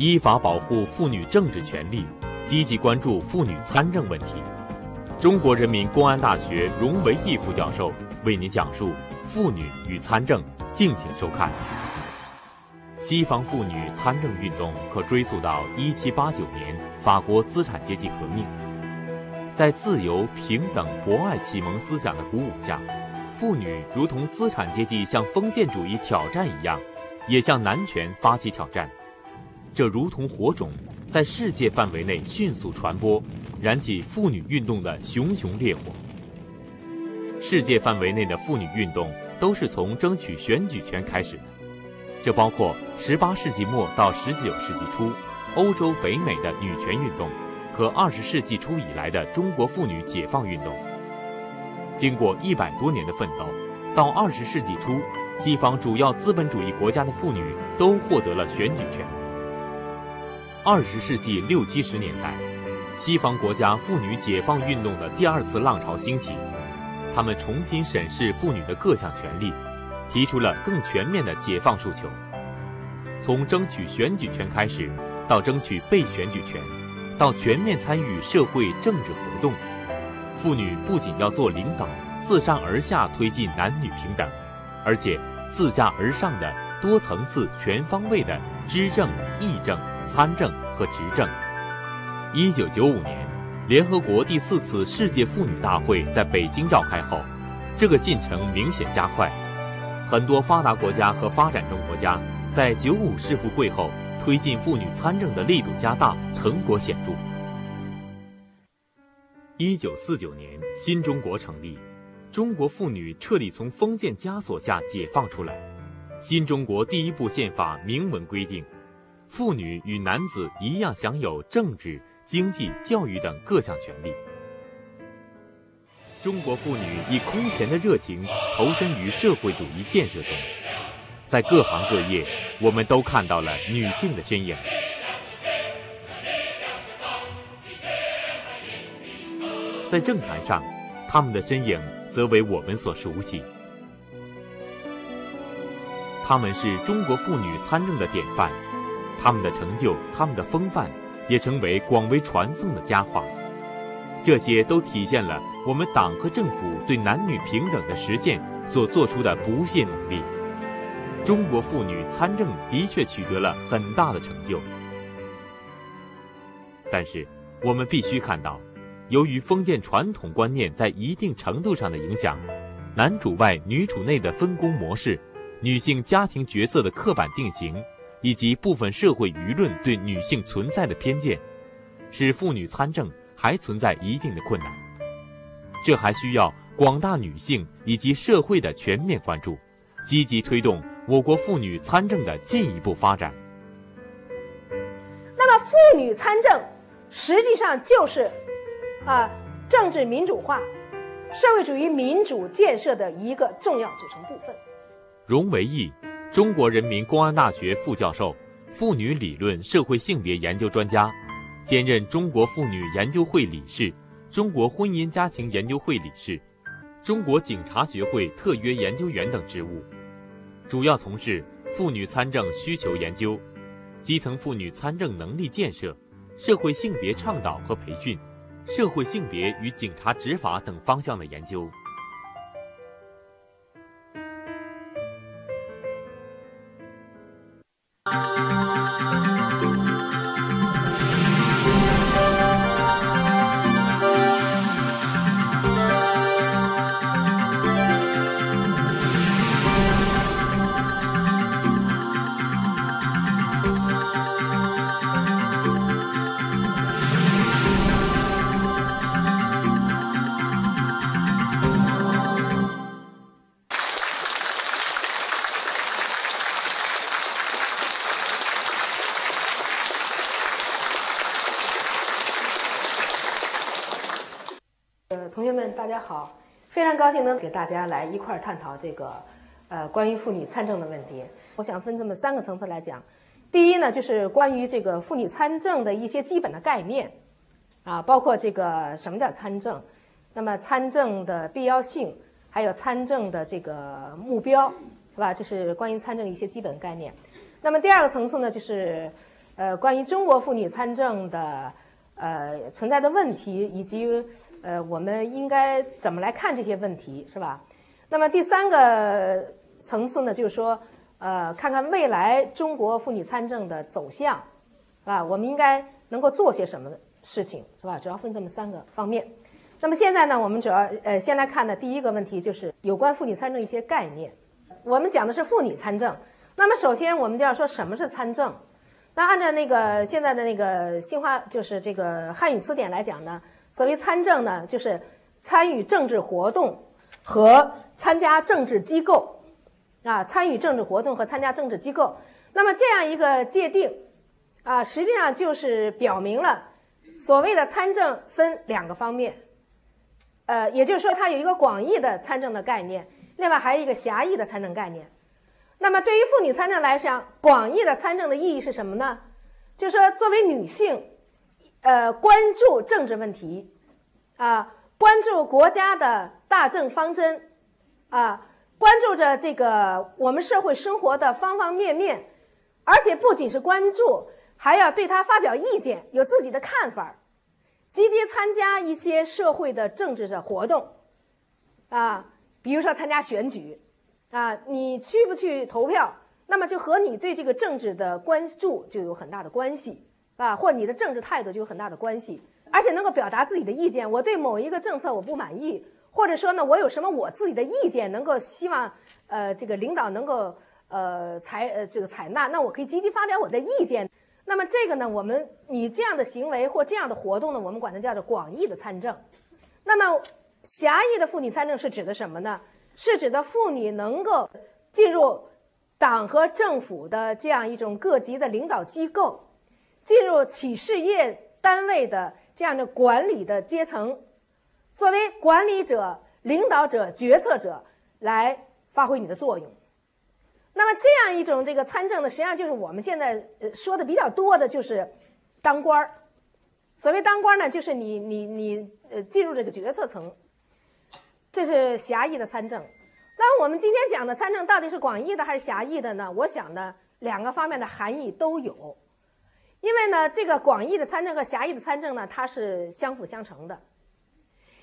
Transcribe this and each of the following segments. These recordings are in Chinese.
依法保护妇女政治权利，积极关注妇女参政问题。中国人民公安大学荣维义副教授为您讲述妇女与参政，敬请收看。西方妇女参政运动可追溯到1789年法国资产阶级革命，在自由、平等、博爱启蒙思想的鼓舞下，妇女如同资产阶级向封建主义挑战一样，也向男权发起挑战。这如同火种，在世界范围内迅速传播，燃起妇女运动的熊熊烈火。世界范围内的妇女运动都是从争取选举权开始的，这包括18世纪末到19世纪初欧洲、北美的女权运动和20世纪初以来的中国妇女解放运动。经过一百多年的奋斗，到20世纪初，西方主要资本主义国家的妇女都获得了选举权。二十世纪六七十年代，西方国家妇女解放运动的第二次浪潮兴起，他们重新审视妇女的各项权利，提出了更全面的解放诉求。从争取选举权开始，到争取被选举权，到全面参与社会政治活动，妇女不仅要做领导，自上而下推进男女平等，而且自下而上的多层次、全方位的知政、议政。参政和执政。一九九五年，联合国第四次世界妇女大会在北京召开后，这个进程明显加快。很多发达国家和发展中国家在九五世妇会后，推进妇女参政的力度加大，成果显著。一九四九年，新中国成立，中国妇女彻底从封建枷锁下解放出来。新中国第一部宪法明文规定。妇女与男子一样享有政治、经济、教育等各项权利。中国妇女以空前的热情投身于社会主义建设中，在各行各业，我们都看到了女性的身影。在政坛上，她们的身影则为我们所熟悉。她们是中国妇女参政的典范。他们的成就，他们的风范，也成为广为传颂的佳话。这些都体现了我们党和政府对男女平等的实现所做出的不懈努力。中国妇女参政的确取得了很大的成就，但是我们必须看到，由于封建传统观念在一定程度上的影响，男主外女主内的分工模式，女性家庭角色的刻板定型。以及部分社会舆论对女性存在的偏见，使妇女参政还存在一定的困难。这还需要广大女性以及社会的全面关注，积极推动我国妇女参政的进一步发展。那么，妇女参政实际上就是啊，政治民主化、社会主义民主建设的一个重要组成部分。荣维义。中国人民公安大学副教授、妇女理论社会性别研究专家，兼任中国妇女研究会理事、中国婚姻家庭研究会理事、中国警察学会特约研究员等职务，主要从事妇女参政需求研究、基层妇女参政能力建设、社会性别倡导和培训、社会性别与警察执法等方向的研究。Música 呃，同学们大家好，非常高兴能给大家来一块儿探讨这个，呃，关于妇女参政的问题。我想分这么三个层次来讲。第一呢，就是关于这个妇女参政的一些基本的概念，啊，包括这个什么叫参政，那么参政的必要性，还有参政的这个目标，是吧？这是关于参政的一些基本概念。那么第二个层次呢，就是，呃，关于中国妇女参政的呃存在的问题，以及呃我们应该怎么来看这些问题，是吧？那么第三个层次呢，就是说，呃，看看未来中国妇女参政的走向，是吧？我们应该能够做些什么事情，是吧？主要分这么三个方面。那么现在呢，我们主要呃先来看的第一个问题就是有关妇女参政一些概念。我们讲的是妇女参政，那么首先我们就要说什么是参政。那按照那个现在的那个新华，就是这个汉语词典来讲呢，所谓参政呢，就是参与政治活动和参加政治机构，啊，参与政治活动和参加政治机构。那么这样一个界定，啊，实际上就是表明了所谓的参政分两个方面，呃，也就是说它有一个广义的参政的概念，另外还有一个狭义的参政概念。那么，对于妇女参政来讲，广义的参政的意义是什么呢？就是说，作为女性，呃，关注政治问题，啊，关注国家的大政方针，啊，关注着这个我们社会生活的方方面面，而且不仅是关注，还要对他发表意见，有自己的看法，积极参加一些社会的政治的活动，啊，比如说参加选举。啊，你去不去投票，那么就和你对这个政治的关注就有很大的关系啊，或你的政治态度就有很大的关系，而且能够表达自己的意见。我对某一个政策我不满意，或者说呢，我有什么我自己的意见，能够希望呃这个领导能够呃采呃这个采纳，那我可以积极发表我的意见。那么这个呢，我们你这样的行为或这样的活动呢，我们管它叫做广义的参政。那么狭义的妇女参政是指的什么呢？是指的妇女能够进入党和政府的这样一种各级的领导机构，进入企事业单位的这样的管理的阶层，作为管理者、领导者、决策者来发挥你的作用。那么这样一种这个参政呢，实际上就是我们现在说的比较多的就是当官儿。所谓当官呢，就是你你你呃进入这个决策层。这是狭义的参政，那我们今天讲的参政到底是广义的还是狭义的呢？我想呢，两个方面的含义都有，因为呢，这个广义的参政和狭义的参政呢，它是相辅相成的，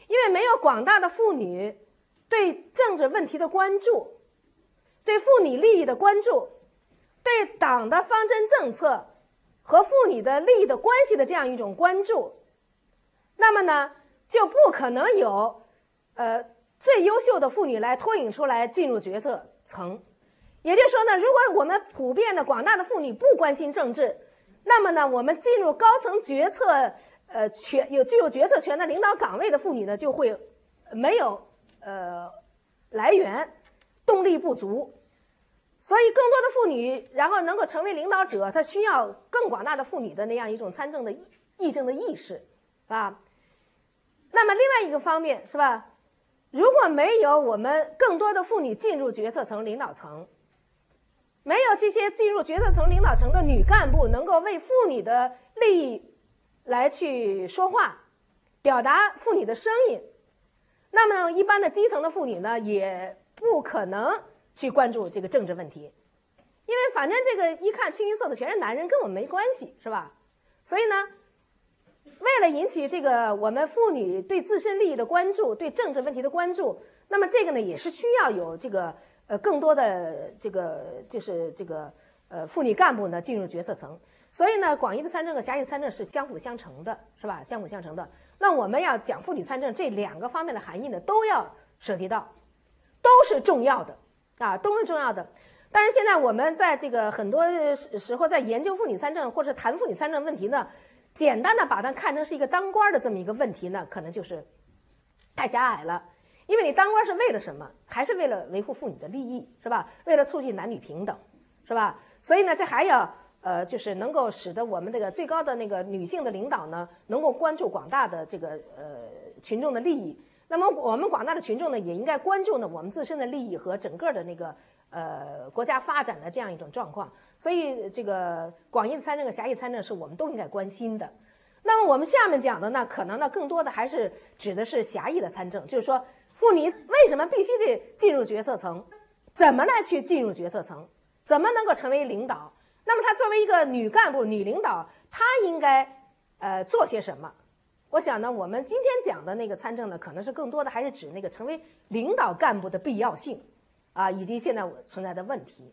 因为没有广大的妇女对政治问题的关注，对妇女利益的关注，对党的方针政策和妇女的利益的关系的这样一种关注，那么呢，就不可能有，呃。最优秀的妇女来脱颖出来进入决策层，也就是说呢，如果我们普遍的广大的妇女不关心政治，那么呢，我们进入高层决策，呃，权有具有决策权的领导岗位的妇女呢，就会没有呃来源，动力不足，所以更多的妇女然后能够成为领导者，她需要更广大的妇女的那样一种参政的议政的意识，啊，那么另外一个方面是吧？如果没有我们更多的妇女进入决策层、领导层，没有这些进入决策层、领导层的女干部能够为妇女的利益来去说话，表达妇女的声音，那么一般的基层的妇女呢，也不可能去关注这个政治问题，因为反正这个一看清一色的全是男人，跟我没关系，是吧？所以呢。为了引起这个我们妇女对自身利益的关注，对政治问题的关注，那么这个呢也是需要有这个呃更多的这个就是这个呃妇女干部呢进入决策层。所以呢，广义的参政和狭义参政是相辅相成的，是吧？相辅相成的。那我们要讲妇女参政这两个方面的含义呢，都要涉及到，都是重要的啊，都是重要的。但是现在我们在这个很多时候在研究妇女参政或者谈妇女参政问题呢。简单的把它看成是一个当官的这么一个问题呢，可能就是太狭隘了。因为你当官是为了什么？还是为了维护妇女的利益，是吧？为了促进男女平等，是吧？所以呢，这还要呃，就是能够使得我们这个最高的那个女性的领导呢，能够关注广大的这个呃群众的利益。那么我们广大的群众呢，也应该关注呢我们自身的利益和整个的那个。呃，国家发展的这样一种状况，所以这个广义参政和狭义参政是我们都应该关心的。那么我们下面讲的呢，可能呢更多的还是指的是狭义的参政，就是说妇女为什么必须得进入决策层，怎么来去进入决策层，怎么能够成为领导，那么她作为一个女干部、女领导，她应该呃做些什么？我想呢，我们今天讲的那个参政呢，可能是更多的还是指那个成为领导干部的必要性啊，以及现在存在的问题。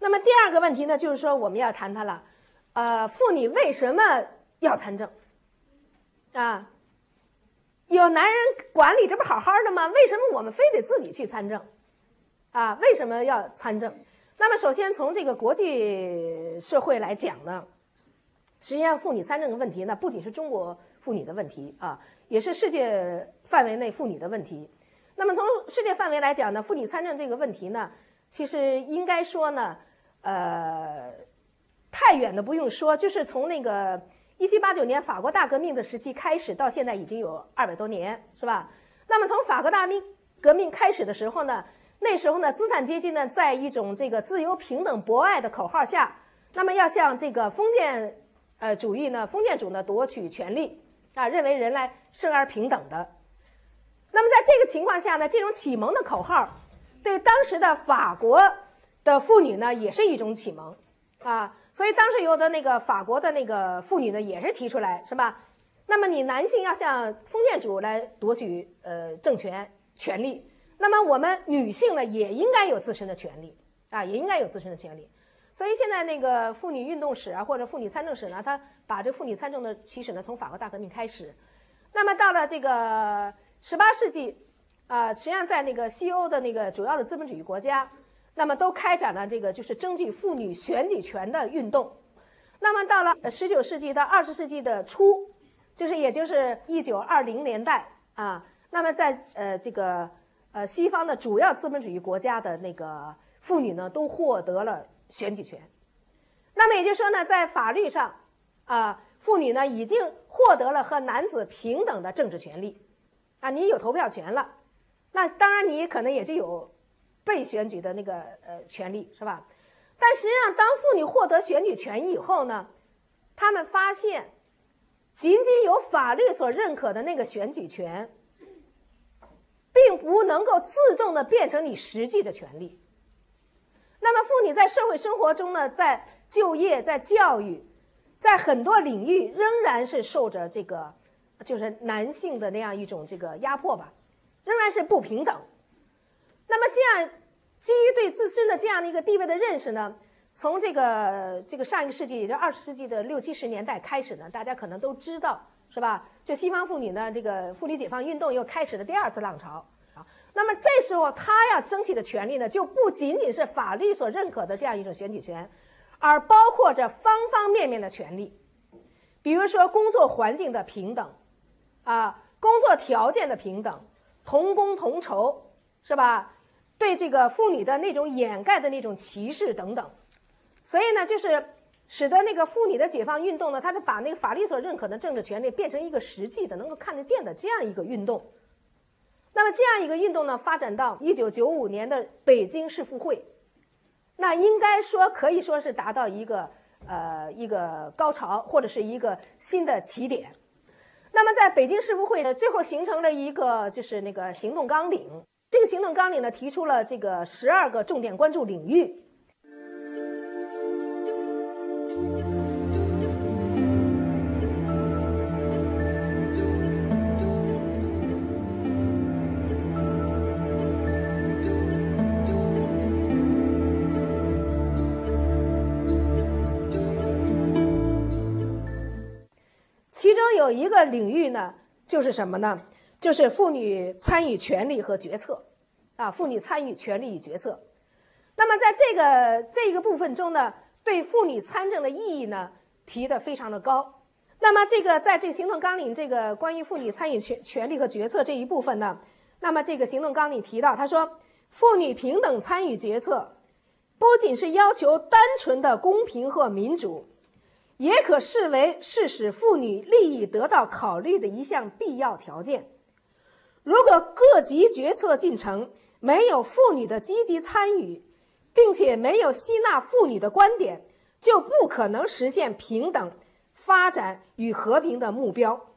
那么第二个问题呢，就是说我们要谈谈了，呃，妇女为什么要参政？啊，有男人管理，这不好好的吗？为什么我们非得自己去参政？啊，为什么要参政？那么首先从这个国际社会来讲呢，实际上妇女参政的问题呢，不仅是中国妇女的问题啊，也是世界范围内妇女的问题。那么从世界范围来讲呢，妇女参政这个问题呢，其实应该说呢。呃，太远的不用说，就是从那个一七八九年法国大革命的时期开始，到现在已经有二百多年，是吧？那么从法国大命革命开始的时候呢，那时候呢，资产阶级呢，在一种这个自由、平等、博爱的口号下，那么要向这个封建呃主义呢，封建主呢夺取权利啊，认为人类生而平等的。那么在这个情况下呢，这种启蒙的口号，对当时的法国。的妇女呢，也是一种启蒙，啊，所以当时有的那个法国的那个妇女呢，也是提出来，是吧？那么你男性要向封建主来夺取呃政权权利，那么我们女性呢，也应该有自身的权利，啊，也应该有自身的权利。所以现在那个妇女运动史啊，或者妇女参政史呢，它把这妇女参政的起始呢，从法国大革命开始，那么到了这个十八世纪，啊，实际上在那个西欧的那个主要的资本主义国家。那么都开展了这个就是争取妇女选举权的运动。那么到了十九世纪到二十世纪的初，就是也就是一九二零年代啊，那么在呃这个呃西方的主要资本主义国家的那个妇女呢，都获得了选举权。那么也就是说呢，在法律上啊，妇女呢已经获得了和男子平等的政治权利啊，你有投票权了，那当然你可能也就有。被选举的那个呃权利是吧？但实际上，当妇女获得选举权以后呢，他们发现，仅仅有法律所认可的那个选举权，并不能够自动的变成你实际的权利。那么，妇女在社会生活中呢，在就业、在教育、在很多领域，仍然是受着这个就是男性的那样一种这个压迫吧，仍然是不平等。那么这样，基于对自身的这样的一个地位的认识呢，从这个这个上一个世纪，也就二十世纪的六七十年代开始呢，大家可能都知道，是吧？就西方妇女呢，这个妇女解放运动又开始了第二次浪潮啊。那么这时候，她要争取的权利呢，就不仅仅是法律所认可的这样一种选举权，而包括着方方面面的权利，比如说工作环境的平等，啊，工作条件的平等，同工同酬，是吧？对这个妇女的那种掩盖的那种歧视等等，所以呢，就是使得那个妇女的解放运动呢，它就把那个法律所认可的政治权利变成一个实际的、能够看得见的这样一个运动。那么这样一个运动呢，发展到一九九五年的北京世妇会，那应该说可以说是达到一个呃一个高潮或者是一个新的起点。那么在北京世妇会呢，最后形成了一个就是那个行动纲领。这个行动纲领呢，提出了这个十二个重点关注领域。有一个领域呢，就是什么呢？就是妇女参与权利和决策，啊，妇女参与权利与决策。那么在这个这个部分中呢，对妇女参政的意义呢，提的非常的高。那么这个在这个行动纲领这个关于妇女参与权权利和决策这一部分呢，那么这个行动纲领提到，他说，妇女平等参与决策，不仅是要求单纯的公平和民主，也可视为是使妇女利益得到考虑的一项必要条件。如果各级决策进程没有妇女的积极参与，并且没有吸纳妇女的观点，就不可能实现平等发展与和平的目标。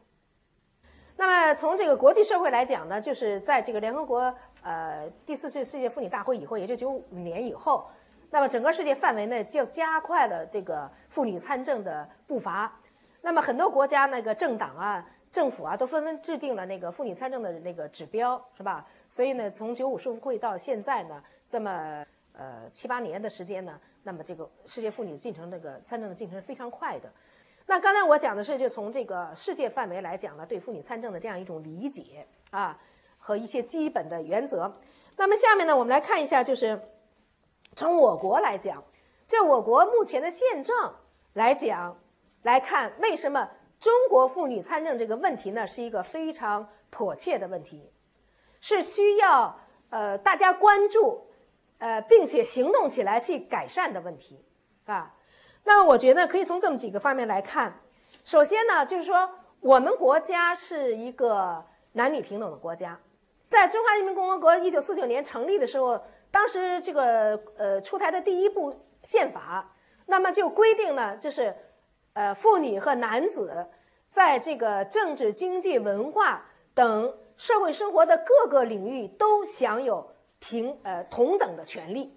那么，从这个国际社会来讲呢，就是在这个联合国呃第四次世界妇女大会以后，也就九五年以后，那么整个世界范围内就加快了这个妇女参政的步伐。那么很多国家那个政党啊、政府啊都纷纷制定了那个妇女参政的那个指标，是吧？所以呢，从九五世妇会到现在呢，这么呃七八年的时间呢，那么这个世界妇女进程这个参政的进程是非常快的。那刚才我讲的是，就从这个世界范围来讲呢，对妇女参政的这样一种理解啊和一些基本的原则。那么下面呢，我们来看一下，就是从我国来讲，就我国目前的现状来讲。来看为什么中国妇女参政这个问题呢，是一个非常迫切的问题，是需要呃大家关注，呃并且行动起来去改善的问题，啊，那我觉得可以从这么几个方面来看。首先呢，就是说我们国家是一个男女平等的国家，在中华人民共和国一九四九年成立的时候，当时这个呃出台的第一部宪法，那么就规定呢，就是。呃，妇女和男子在这个政治、经济、文化等社会生活的各个领域都享有平呃同等的权利。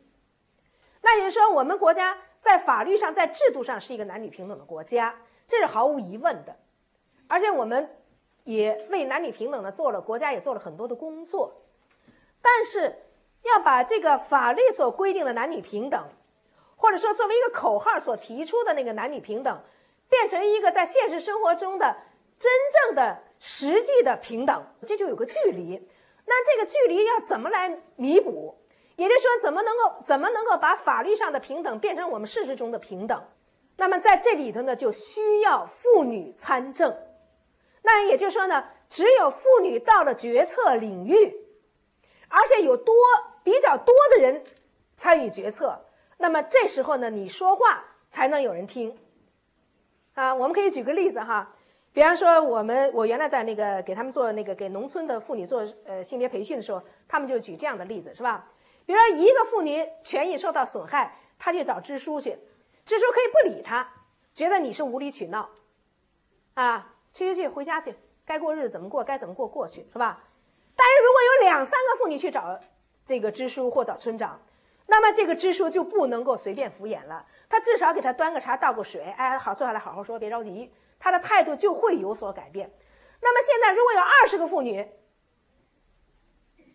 那也就是说，我们国家在法律上、在制度上是一个男女平等的国家，这是毫无疑问的。而且我们也为男女平等呢做了，国家也做了很多的工作。但是要把这个法律所规定的男女平等，或者说作为一个口号所提出的那个男女平等，变成一个在现实生活中的真正的实际的平等，这就有个距离。那这个距离要怎么来弥补？也就是说，怎么能够怎么能够把法律上的平等变成我们事实中的平等？那么在这里头呢，就需要妇女参政。那也就是说呢，只有妇女到了决策领域，而且有多比较多的人参与决策，那么这时候呢，你说话才能有人听。啊，我们可以举个例子哈，比方说我们我原来在那个给他们做那个给农村的妇女做呃性别培训的时候，他们就举这样的例子是吧？比如说一个妇女权益受到损害，她去找支书去，支书可以不理她，觉得你是无理取闹，啊，去去去，回家去，该过日子怎么过该怎么过过去是吧？但是如果有两三个妇女去找这个支书或找村长。那么这个支书就不能够随便敷衍了，他至少给他端个茶倒个水，哎，好，坐下来好好说，别着急，他的态度就会有所改变。那么现在如果有二十个妇女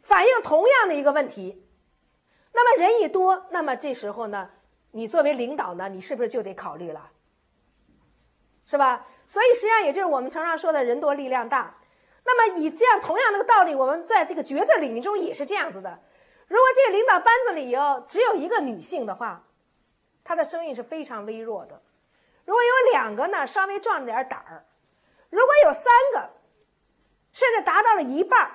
反映同样的一个问题，那么人一多，那么这时候呢，你作为领导呢，你是不是就得考虑了，是吧？所以实际上也就是我们常常说的人多力量大。那么以这样同样的道理，我们在这个决策领域中也是这样子的。如果这个领导班子里有只有一个女性的话，她的声音是非常微弱的。如果有两个呢，稍微壮着点胆儿；如果有三个，甚至达到了一半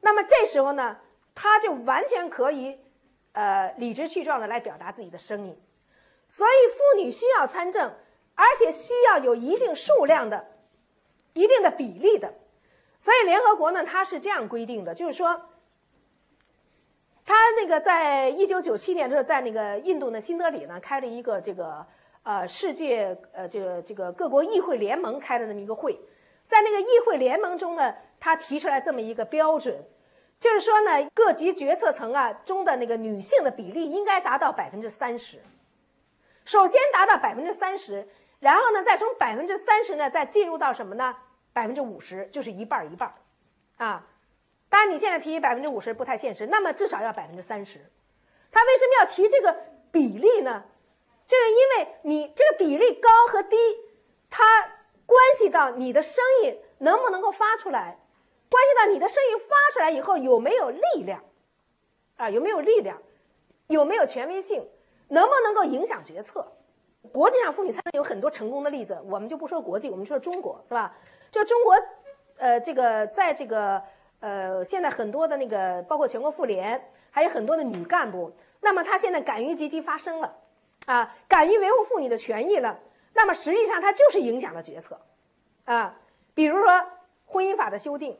那么这时候呢，她就完全可以，呃，理直气壮的来表达自己的声音。所以，妇女需要参政，而且需要有一定数量的、一定的比例的。所以，联合国呢，它是这样规定的，就是说。他那个在一九九七年的时候，在那个印度的新德里呢，开了一个这个呃世界呃这个这个各国议会联盟开的那么一个会，在那个议会联盟中呢，他提出来这么一个标准，就是说呢，各级决策层啊中的那个女性的比例应该达到百分之三十，首先达到百分之三十，然后呢，再从百分之三十呢，再进入到什么呢？百分之五十，就是一半一半啊。当然，你现在提百分之五十不太现实，那么至少要百分之三十。他为什么要提这个比例呢？就是因为你这个比例高和低，它关系到你的声音能不能够发出来，关系到你的声音发出来以后有没有力量，啊，有没有力量，有没有权威性，能不能够影响决策。国际上妇女参政有很多成功的例子，我们就不说国际，我们说中国是吧？就中国，呃，这个在这个。呃，现在很多的那个，包括全国妇联，还有很多的女干部，那么她现在敢于集体发声了，啊，敢于维护妇女的权益了，那么实际上她就是影响了决策，啊，比如说婚姻法的修订。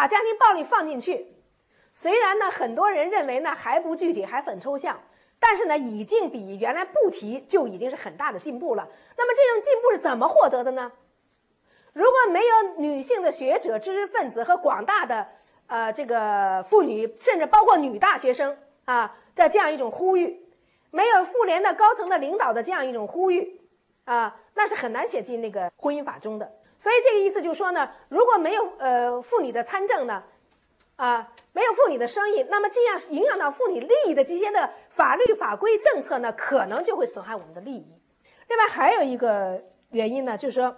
把家庭暴力放进去，虽然呢，很多人认为呢还不具体，还很抽象，但是呢，已经比原来不提就已经是很大的进步了。那么这种进步是怎么获得的呢？如果没有女性的学者、知识分子和广大的呃这个妇女，甚至包括女大学生啊的这样一种呼吁，没有妇联的高层的领导的这样一种呼吁啊，那是很难写进那个婚姻法中的。所以这个意思就是说呢，如果没有呃妇女的参政呢，啊，没有妇女的生意，那么这样影响到妇女利益的这些的法律法规政策呢，可能就会损害我们的利益。另外还有一个原因呢，就是说。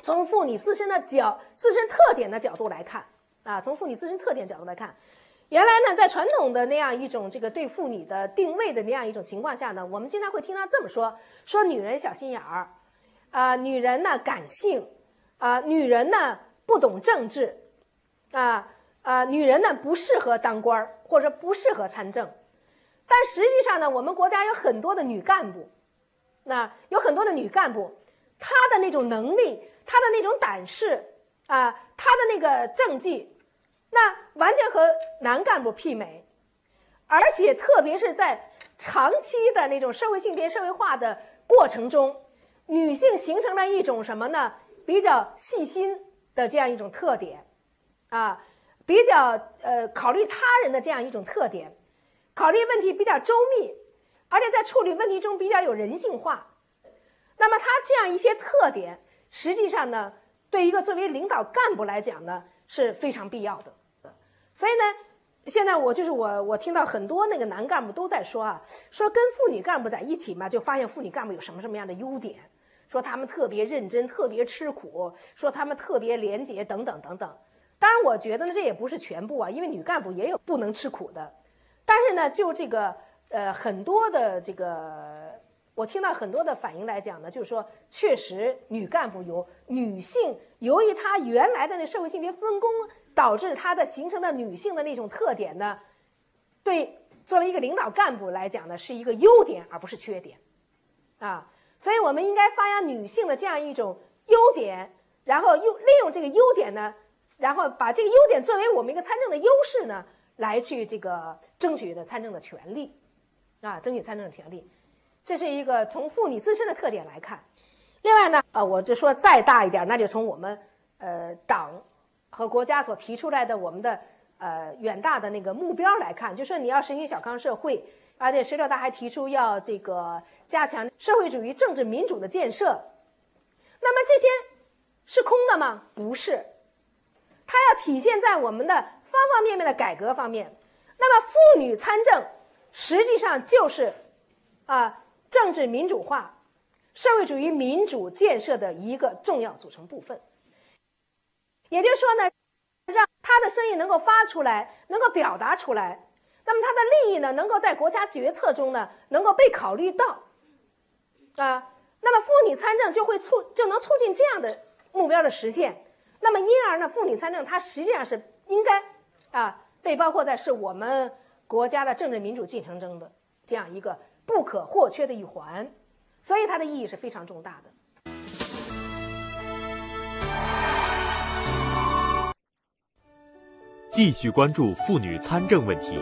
从妇女自身的角、自身特点的角度来看，啊，从妇女自身特点角度来看，原来呢，在传统的那样一种这个对妇女的定位的那样一种情况下呢，我们经常会听到这么说：说女人小心眼儿，啊，女人呢感性，啊，女人呢不懂政治，啊啊，女人呢不适合当官儿或者不适合参政。但实际上呢，我们国家有很多的女干部，那有很多的女干部，她的那种能力。她的那种胆识啊，她的那个政绩，那完全和男干部媲美，而且特别是在长期的那种社会性别社会化的过程中，女性形成了一种什么呢？比较细心的这样一种特点，啊，比较呃考虑他人的这样一种特点，考虑问题比较周密，而且在处理问题中比较有人性化。那么他这样一些特点。实际上呢，对一个作为领导干部来讲呢是非常必要的。所以呢，现在我就是我，我听到很多那个男干部都在说啊，说跟妇女干部在一起嘛，就发现妇女干部有什么什么样的优点，说他们特别认真，特别吃苦，说他们特别廉洁等等等等。当然，我觉得呢这也不是全部啊，因为女干部也有不能吃苦的。但是呢，就这个呃很多的这个。我听到很多的反应来讲呢，就是说，确实女干部有女性，由于她原来的那社会性别分工，导致她的形成的女性的那种特点呢，对作为一个领导干部来讲呢，是一个优点而不是缺点，啊，所以我们应该发扬女性的这样一种优点，然后用利用这个优点呢，然后把这个优点作为我们一个参政的优势呢，来去这个争取的参政的权利，啊，争取参政的权利。这是一个从妇女自身的特点来看，另外呢，呃，我就说再大一点，那就从我们呃党和国家所提出来的我们的呃远大的那个目标来看，就说你要实行小康社会，而且十六大还提出要这个加强社会主义政治民主的建设，那么这些是空的吗？不是，它要体现在我们的方方面面的改革方面。那么妇女参政实际上就是啊。政治民主化、社会主义民主建设的一个重要组成部分。也就是说呢，让他的声音能够发出来，能够表达出来，那么他的利益呢，能够在国家决策中呢，能够被考虑到。啊，那么妇女参政就会促，就能促进这样的目标的实现。那么因而呢，妇女参政它实际上是应该啊被包括在是我们国家的政治民主进程中的这样一个。不可或缺的一环，所以它的意义是非常重大的。继续关注妇女参政问题，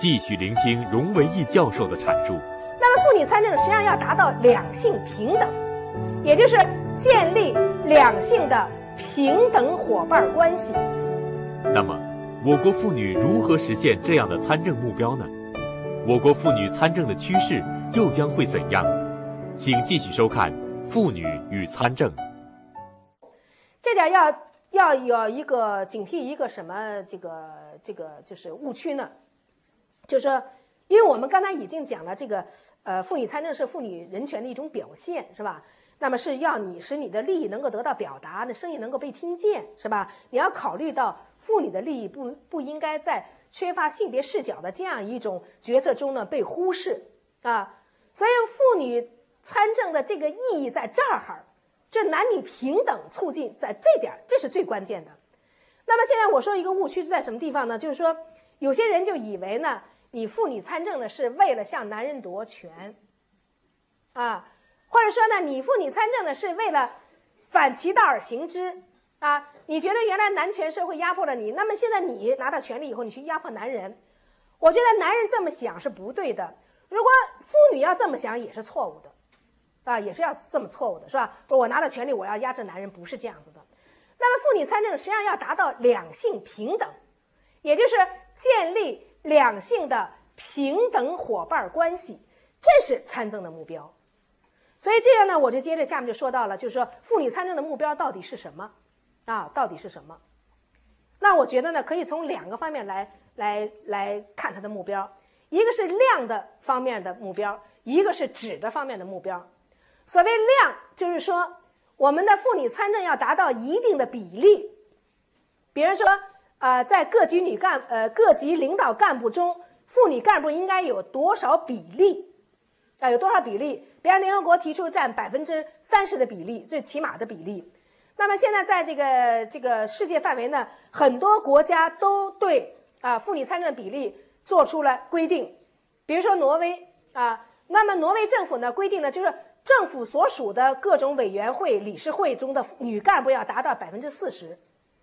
继续聆听荣维义教授的阐述。那么，妇女参政实际上要达到两性平等，也就是建立两性的平等伙伴关系。那么，我国妇女如何实现这样的参政目标呢？我国妇女参政的趋势又将会怎样？请继续收看《妇女与参政》。这点要要有一个警惕，一个什么这个这个就是误区呢？就是说，因为我们刚才已经讲了，这个呃，妇女参政是妇女人权的一种表现，是吧？那么是要你使你的利益能够得到表达，那声音能够被听见，是吧？你要考虑到妇女的利益不不应该在。缺乏性别视角的这样一种决策中呢，被忽视啊，所以妇女参政的这个意义在这儿哈，这男女平等促进在这点儿，这是最关键的。那么现在我说一个误区在什么地方呢？就是说有些人就以为呢，你妇女参政呢是为了向男人夺权啊，或者说呢，你妇女参政呢是为了反其道而行之。啊，你觉得原来男权社会压迫了你，那么现在你拿到权力以后，你去压迫男人？我觉得男人这么想是不对的。如果妇女要这么想，也是错误的，啊，也是要这么错误的，是吧？我拿到权利，我要压制男人，不是这样子的。那么妇女参政实际上要达到两性平等，也就是建立两性的平等伙伴关系，这是参政的目标。所以这样呢，我就接着下面就说到了，就是说妇女参政的目标到底是什么？啊，到底是什么？那我觉得呢，可以从两个方面来来来看它的目标，一个是量的方面的目标，一个是质的方面的目标。所谓量，就是说。我们的妇女参政要达到一定的比例，比如说，呃，在各级女干呃各级领导干部中，妇女干部应该有多少比例？啊，有多少比例？比方联合国提出占百分之三十的比例，最起码的比例。那么现在在这个这个世界范围呢，很多国家都对啊妇女参政比例做出了规定，比如说挪威啊，那么挪威政府呢规定呢就是。政府所属的各种委员会、理事会中的女干部要达到百分之四十，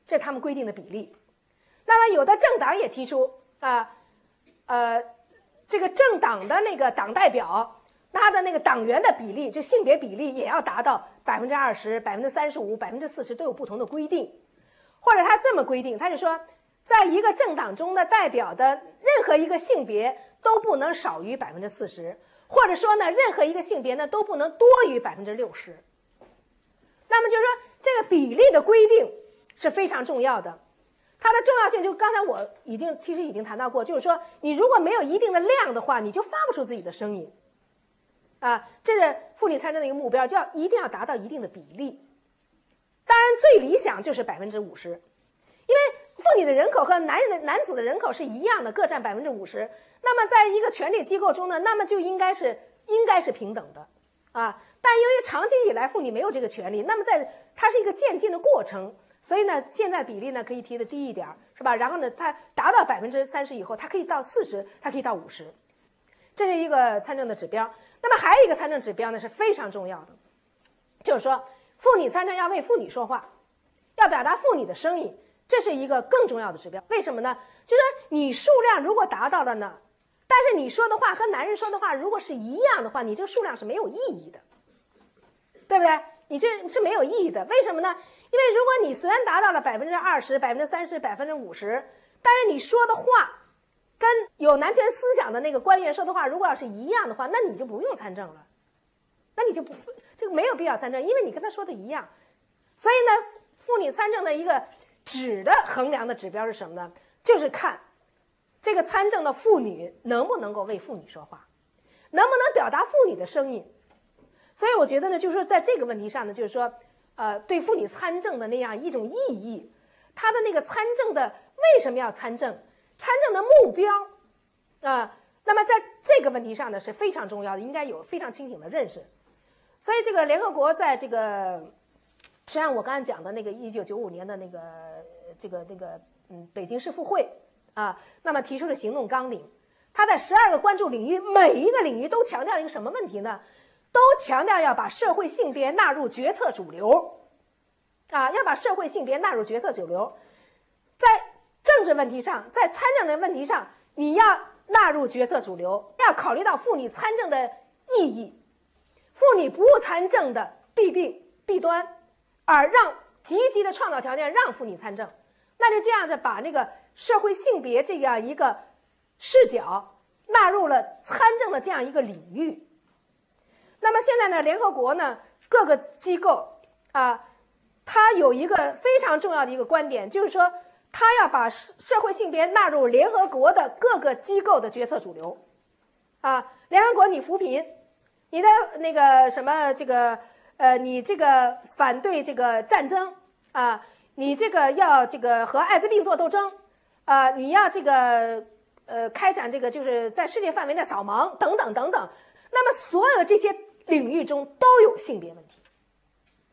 这是他们规定的比例。那么有的政党也提出啊，呃，这个政党的那个党代表，他的那个党员的比例，就性别比例也要达到百分之二十、百分之三十五、百分之四十，都有不同的规定。或者他这么规定，他就说，在一个政党中的代表的任何一个性别都不能少于百分之四十。或者说呢，任何一个性别呢都不能多于百分之六十。那么就是说，这个比例的规定是非常重要的。它的重要性，就刚才我已经其实已经谈到过，就是说，你如果没有一定的量的话，你就发不出自己的声音。啊，这是妇女参政的一个目标，就要一定要达到一定的比例。当然，最理想就是百分之五十，因为。妇女的人口和男人的男子的人口是一样的，各占百分之五十。那么，在一个权力机构中呢，那么就应该是应该是平等的，啊。但由于长期以来妇女没有这个权利，那么在它是一个渐进的过程，所以呢，现在比例呢可以提的低一点儿，是吧？然后呢，它达到百分之三十以后，它可以到四十，它可以到五十，这是一个参政的指标。那么还有一个参政指标呢是非常重要的，就是说妇女参政要为妇女说话，要表达妇女的声音。这是一个更重要的指标，为什么呢？就是说你数量如果达到了呢，但是你说的话和男人说的话如果是一样的话，你这个数量是没有意义的，对不对？你这是没有意义的，为什么呢？因为如果你虽然达到了百分之二十、百分之三十、百分之五十，但是你说的话跟有男权思想的那个官员说的话如果要是一样的话，那你就不用参政了，那你就不就没有必要参政，因为你跟他说的一样。所以呢，妇女参政的一个。指的衡量的指标是什么呢？就是看这个参政的妇女能不能够为妇女说话，能不能表达妇女的声音。所以我觉得呢，就是说在这个问题上呢，就是说，呃，对妇女参政的那样一种意义，她的那个参政的为什么要参政，参政的目标啊，那么在这个问题上呢是非常重要的，应该有非常清醒的认识。所以这个联合国在这个。实际上，我刚才讲的那个一九九五年的那个这个那个嗯北京市妇会啊，那么提出了行动纲领，它在十二个关注领域，每一个领域都强调了一个什么问题呢？都强调要把社会性别纳入决策主流，啊，要把社会性别纳入决策主流，在政治问题上，在参政的问题上，你要纳入决策主流，要考虑到妇女参政的意义，妇女不参政的弊病弊端。而让积极的创造条件让妇女参政，那就这样子把那个社会性别这样一个视角纳入了参政的这样一个领域。那么现在呢，联合国呢各个机构啊，它有一个非常重要的一个观点，就是说它要把社社会性别纳入联合国的各个机构的决策主流。啊，联合国你扶贫，你的那个什么这个。呃，你这个反对这个战争啊，你这个要这个和艾滋病做斗争啊，你要这个呃开展这个就是在世界范围内扫盲等等等等。那么所有这些领域中都有性别问题，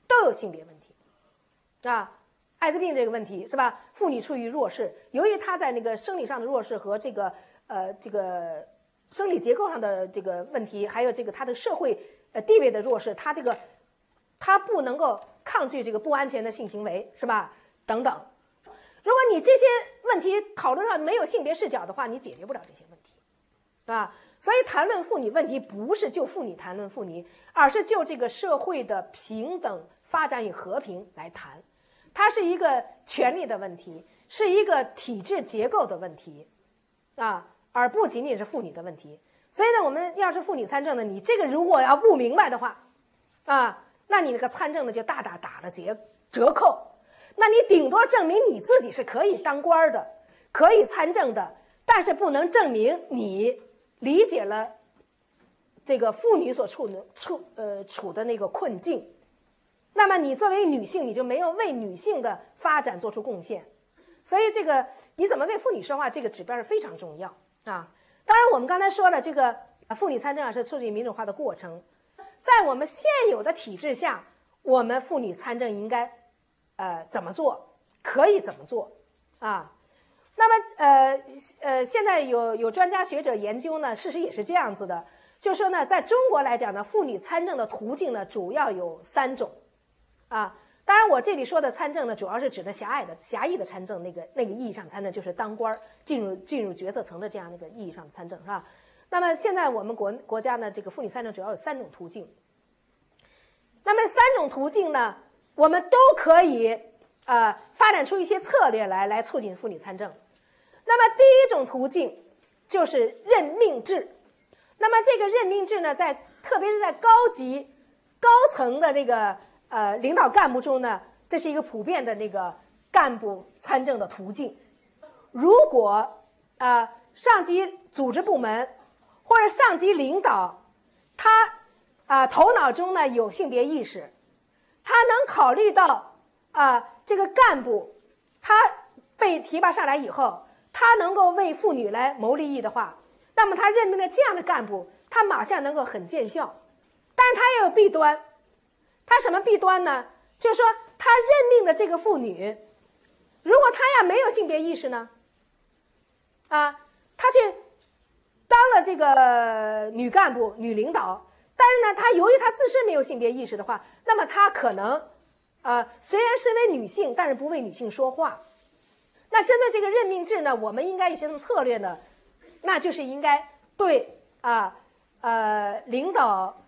都有性别问题啊。艾滋病这个问题是吧？妇女处于弱势，由于她在那个生理上的弱势和这个呃这个生理结构上的这个问题，还有这个她的社会呃地位的弱势，她这个。她不能够抗拒这个不安全的性行为，是吧？等等，如果你这些问题讨论上没有性别视角的话，你解决不了这些问题，啊。所以谈论妇女问题，不是就妇女谈论妇女，而是就这个社会的平等发展与和平来谈。它是一个权利的问题，是一个体制结构的问题，啊，而不仅仅是妇女的问题。所以呢，我们要是妇女参政呢，你这个如果要不明白的话，啊，那你那个参政呢就大大打了折折扣。那你顶多证明你自己是可以当官的，可以参政的，但是不能证明你理解了这个妇女所处的处呃处的那个困境。那么你作为女性，你就没有为女性的发展做出贡献。所以这个你怎么为妇女说话，这个指标是非常重要啊。当然，我们刚才说了，这个妇女参政啊是促进民主化的过程，在我们现有的体制下，我们妇女参政应该，呃，怎么做？可以怎么做？啊？那么，呃呃，现在有有专家学者研究呢，事实也是这样子的，就说呢，在中国来讲呢，妇女参政的途径呢，主要有三种，啊。当然，我这里说的参政呢，主要是指的狭隘的、狭义的参政，那个那个意义上参政，就是当官儿、进入进入决策层的这样的一个意义上的参政，是吧？那么现在我们国国家呢，这个妇女参政主要有三种途径。那么三种途径呢，我们都可以呃发展出一些策略来，来促进妇女参政。那么第一种途径就是任命制。那么这个任命制呢，在特别是在高级、高层的这个。呃，领导干部中呢，这是一个普遍的那个干部参政的途径。如果呃上级组织部门或者上级领导，他啊头脑中呢有性别意识，他能考虑到啊这个干部他被提拔上来以后，他能够为妇女来谋利益的话，那么他任命了这样的干部，他马上能够很见效。但是他也有弊端。他什么弊端呢？就是说，他任命的这个妇女，如果他要没有性别意识呢，啊，他去当了这个女干部、女领导，但是呢，他由于他自身没有性别意识的话，那么他可能，呃，虽然身为女性，但是不为女性说话。那针对这个任命制呢，我们应该有些什么策略呢？那就是应该对啊，呃，领导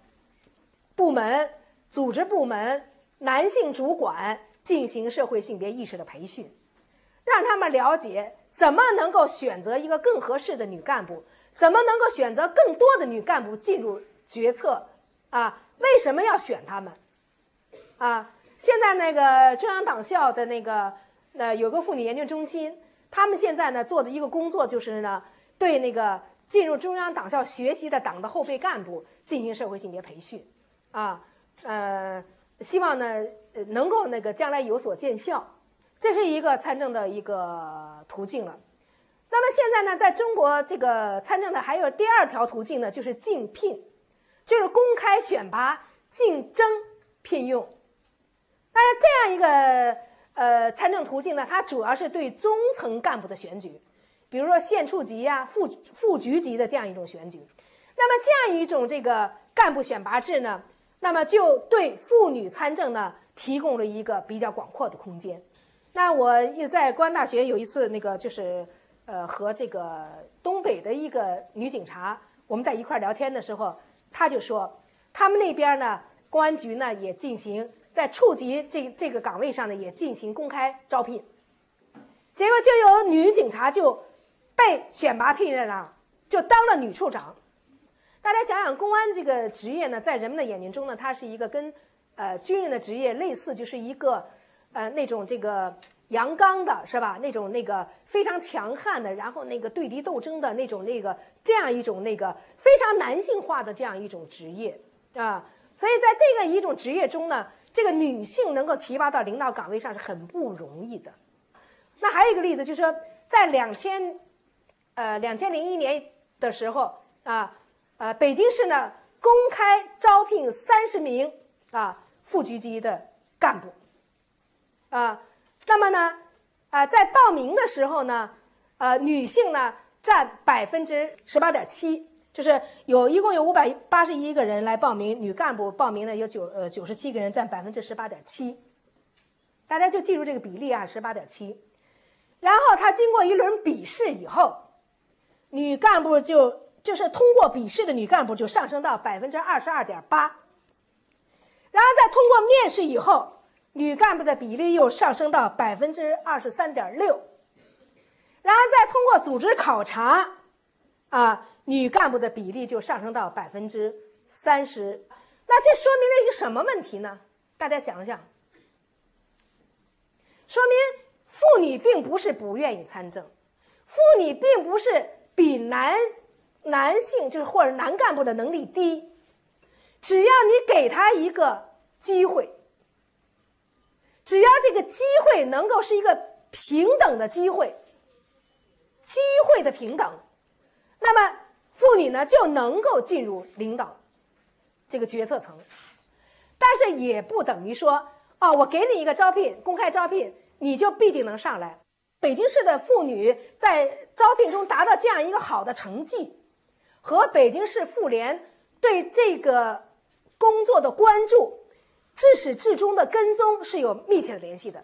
部门。组织部门男性主管进行社会性别意识的培训，让他们了解怎么能够选择一个更合适的女干部，怎么能够选择更多的女干部进入决策啊？为什么要选他们？啊？现在那个中央党校的那个呃有个妇女研究中心，他们现在呢做的一个工作就是呢对那个进入中央党校学习的党的后备干部进行社会性别培训啊。呃，希望呢，能够那个将来有所见效，这是一个参政的一个途径了。那么现在呢，在中国这个参政的还有第二条途径呢，就是竞聘，就是公开选拔、竞争聘用。但是这样一个呃参政途径呢，它主要是对中层干部的选举，比如说县处级呀、副副局级的这样一种选举。那么这样一种这个干部选拔制呢？那么就对妇女参政呢提供了一个比较广阔的空间。那我也在公安大学有一次那个就是呃和这个东北的一个女警察我们在一块聊天的时候，她就说他们那边呢公安局呢也进行在处级这这个岗位上呢也进行公开招聘，结果就有女警察就被选拔聘任了，就当了女处长。大家想想，公安这个职业呢，在人们的眼睛中呢，它是一个跟，呃，军人的职业类似，就是一个，呃，那种这个阳刚的，是吧？那种那个非常强悍的，然后那个对敌斗争的那种那个这样一种那个非常男性化的这样一种职业啊。所以在这个一种职业中呢，这个女性能够提拔到领导岗位上是很不容易的。那还有一个例子，就是说在两千，呃，两千零一年的时候啊。呃，北京市呢公开招聘三十名啊副局级的干部，啊，那么呢，啊，在报名的时候呢，呃，女性呢占百分之十八点七，就是有一共有五百八十一个人来报名，女干部报名的有九呃九十七个人，占百分之十八点七，大家就记住这个比例啊，十八点七。然后他经过一轮笔试以后，女干部就。就是通过笔试的女干部就上升到百分之二十二点八，然后再通过面试以后，女干部的比例又上升到百分之二十三点六，然后再通过组织考察，啊，女干部的比例就上升到百分之三十，那这说明了一个什么问题呢？大家想想，说明妇女并不是不愿意参政，妇女并不是比男男性就是或者男干部的能力低，只要你给他一个机会，只要这个机会能够是一个平等的机会，机会的平等，那么妇女呢就能够进入领导这个决策层。但是也不等于说，啊，我给你一个招聘，公开招聘，你就必定能上来。北京市的妇女在招聘中达到这样一个好的成绩，和北京市妇联对这个工作的关注，自始至终的跟踪是有密切的联系的。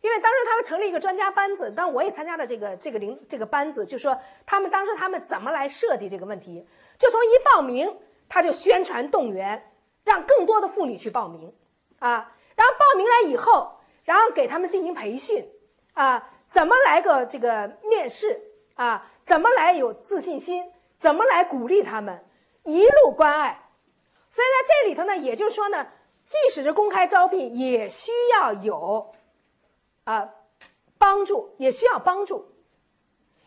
因为当时他们成立一个专家班子，但我也参加了这个这个领这个班子，就说他们当时他们怎么来设计这个问题，就从一报名他就宣传动员。让更多的妇女去报名，啊，然后报名来以后，然后给他们进行培训，啊，怎么来个这个面试，啊，怎么来有自信心，怎么来鼓励他们，一路关爱。所以在这里头呢，也就是说呢，即使是公开招聘，也需要有，啊，帮助，也需要帮助，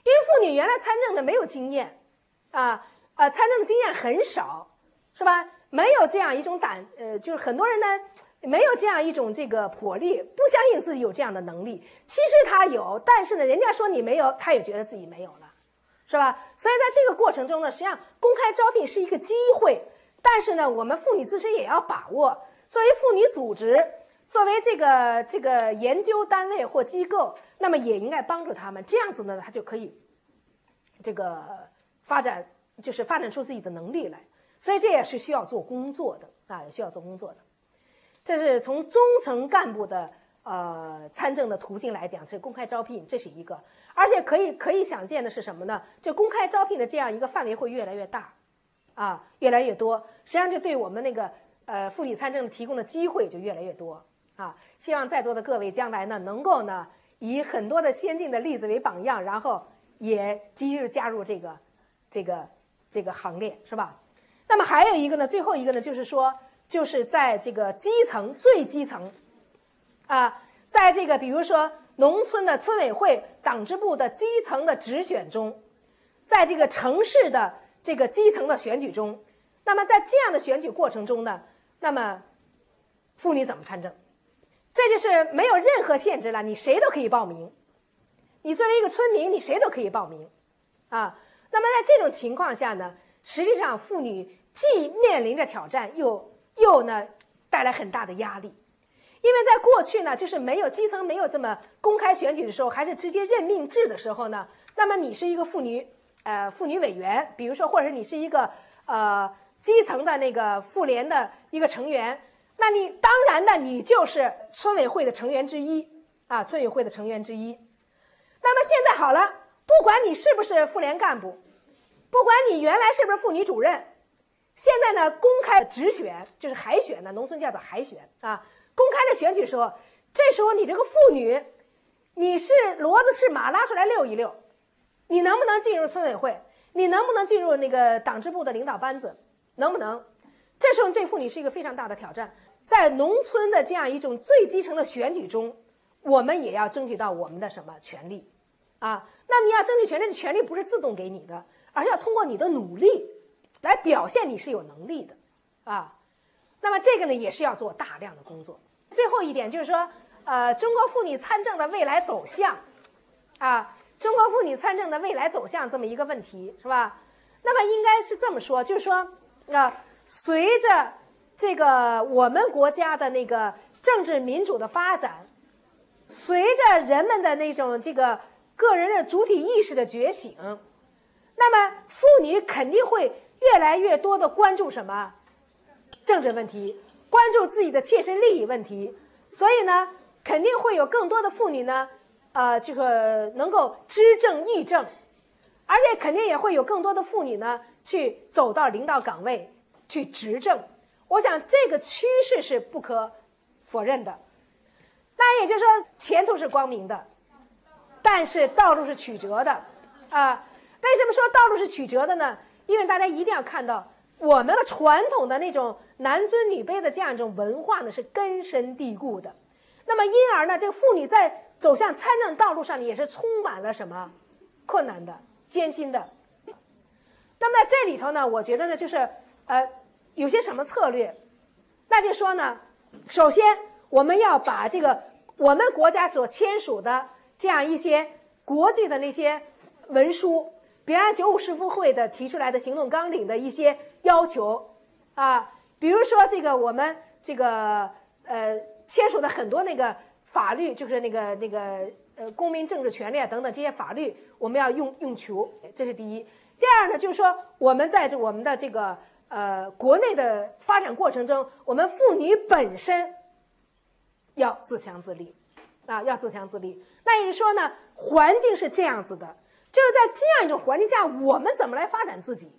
因为妇女原来参政的没有经验，啊，啊，参政的经验很少，是吧？没有这样一种胆，呃，就是很多人呢，没有这样一种这个魄力，不相信自己有这样的能力。其实他有，但是呢，人家说你没有，他也觉得自己没有了，是吧？所以在这个过程中呢，实际上公开招聘是一个机会，但是呢，我们妇女自身也要把握。作为妇女组织，作为这个这个研究单位或机构，那么也应该帮助他们，这样子呢，他就可以这个发展，就是发展出自己的能力来。所以这也是需要做工作的啊，需要做工作的。这是从中层干部的呃参政的途径来讲，是公开招聘，这是一个。而且可以可以想见的是什么呢？就公开招聘的这样一个范围会越来越大，啊，越来越多。实际上就对我们那个呃妇女参政提供的机会就越来越多啊。希望在座的各位将来呢，能够呢以很多的先进的例子为榜样，然后也积极加入这个这个这个行列，是吧？那么还有一个呢，最后一个呢，就是说，就是在这个基层最基层，啊，在这个比如说农村的村委会、党支部的基层的直选中，在这个城市的这个基层的选举中，那么在这样的选举过程中呢，那么妇女怎么参政？这就是没有任何限制了，你谁都可以报名，你作为一个村民，你谁都可以报名，啊，那么在这种情况下呢，实际上妇女。既面临着挑战，又又呢带来很大的压力，因为在过去呢，就是没有基层没有这么公开选举的时候，还是直接任命制的时候呢，那么你是一个妇女呃妇女委员，比如说，或者你是一个呃基层的那个妇联的一个成员，那你当然呢，你就是村委会的成员之一啊，村委会的成员之一。那么现在好了，不管你是不是妇联干部，不管你原来是不是妇女主任。现在呢，公开直选就是海选呢，农村叫做海选啊。公开的选举时候，这时候你这个妇女，你是骡子是马拉出来遛一遛，你能不能进入村委会？你能不能进入那个党支部的领导班子？能不能？这时候对妇女是一个非常大的挑战。在农村的这样一种最基层的选举中，我们也要争取到我们的什么权利啊？那你要争取权利，这权利不是自动给你的，而是要通过你的努力。来表现你是有能力的，啊，那么这个呢也是要做大量的工作。最后一点就是说，呃，中国妇女参政的未来走向，啊，中国妇女参政的未来走向这么一个问题是吧？那么应该是这么说，就是说，啊，随着这个我们国家的那个政治民主的发展，随着人们的那种这个个人的主体意识的觉醒，那么妇女肯定会。越来越多的关注什么政治问题，关注自己的切身利益问题，所以呢，肯定会有更多的妇女呢，呃，这个能够知政议政，而且肯定也会有更多的妇女呢去走到领导岗位去执政。我想这个趋势是不可否认的。那也就是说，前途是光明的，但是道路是曲折的啊。为什么说道路是曲折的呢？因为大家一定要看到，我们的传统的那种男尊女卑的这样一种文化呢，是根深蒂固的。那么，因而呢，这个妇女在走向参政道路上也是充满了什么困难的、艰辛的。那么在这里头呢，我觉得呢，就是呃，有些什么策略？那就说呢，首先我们要把这个我们国家所签署的这样一些国际的那些文书。比如九五世妇会的提出来的行动纲领的一些要求啊，比如说这个我们这个呃签署的很多那个法律，就是那个那个呃公民政治权利啊等等这些法律，我们要用用求，这是第一。第二呢，就是说我们在这我们的这个呃国内的发展过程中，我们妇女本身要自强自立啊，要自强自立。那也就是说呢，环境是这样子的。就是在这样一种环境下，我们怎么来发展自己？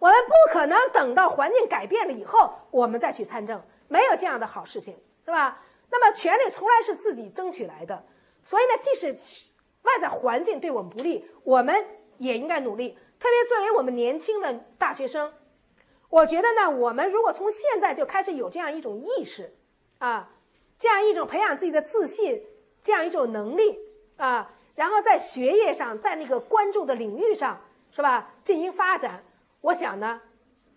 我们不可能等到环境改变了以后，我们再去参政，没有这样的好事情，是吧？那么权力从来是自己争取来的，所以呢，即使外在环境对我们不利，我们也应该努力。特别作为我们年轻的大学生，我觉得呢，我们如果从现在就开始有这样一种意识，啊，这样一种培养自己的自信，这样一种能力，啊。然后在学业上，在那个关注的领域上，是吧？进行发展，我想呢，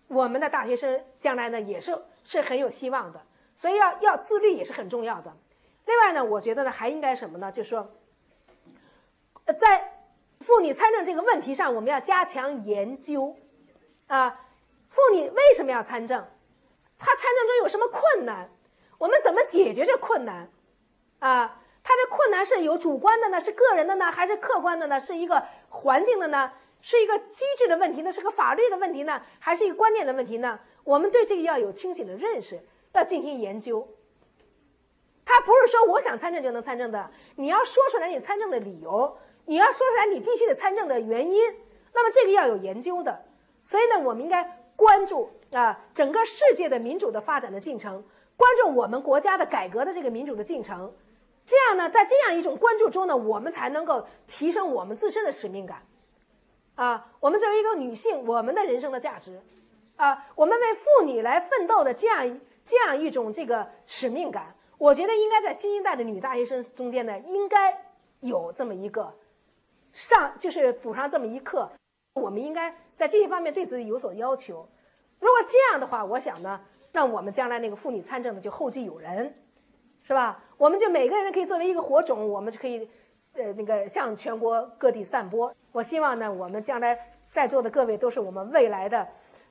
我们的大学生将来呢也是是很有希望的。所以要要自立也是很重要的。另外呢，我觉得呢还应该什么呢？就是说，在妇女参政这个问题上，我们要加强研究。啊，妇女为什么要参政？她参政中有什么困难？我们怎么解决这困难？啊？她这困难是有主观的呢，是个人的呢，还是客观的呢？是一个环境的呢？是一个机制的问题呢？是个法律的问题呢？还是一个观念的问题呢？我们对这个要有清醒的认识，要进行研究。他不是说我想参政就能参政的，你要说出来你参政的理由，你要说出来你必须得参政的原因。那么这个要有研究的。所以呢，我们应该关注啊整个世界的民主的发展的进程，关注我们国家的改革的这个民主的进程。这样呢，在这样一种关注中呢，我们才能够提升我们自身的使命感，啊，我们作为一个女性，我们的人生的价值，啊，我们为妇女来奋斗的这样这样一种这个使命感，我觉得应该在新一代的女大学生中间呢，应该有这么一个上，就是补上这么一课。我们应该在这一方面对自己有所要求。如果这样的话，我想呢，那我们将来那个妇女参政呢，就后继有人。是吧？我们就每个人可以作为一个火种，我们就可以，呃，那个向全国各地散播。我希望呢，我们将来在座的各位都是我们未来的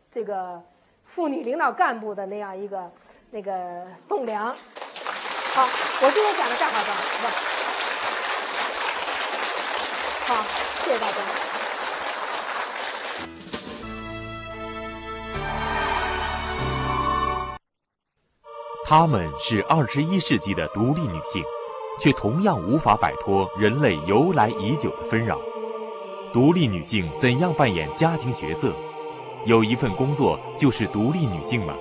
这个妇女领导干部的那样一个那个栋梁。好，我今天讲的这儿好吧？好，谢谢大家。她们是二十一世纪的独立女性，却同样无法摆脱人类由来已久的纷扰。独立女性怎样扮演家庭角色？有一份工作就是独立女性吗？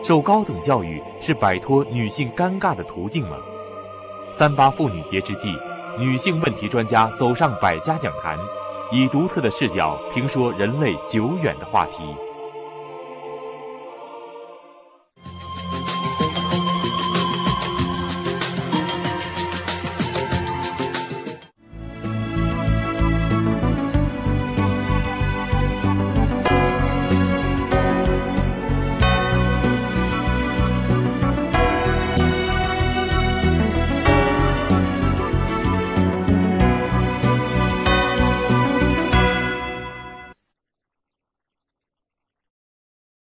受高等教育是摆脱女性尴尬的途径吗？三八妇女节之际，女性问题专家走上百家讲坛，以独特的视角评说人类久远的话题。